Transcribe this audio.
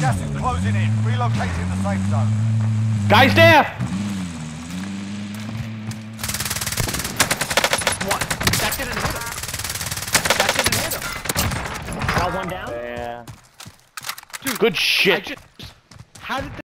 Gas is closing in. Relocating the safe zone. Guys there! One. That didn't hit him. That didn't hit him. Got one down. Yeah. Dude, Good I shit. just. How did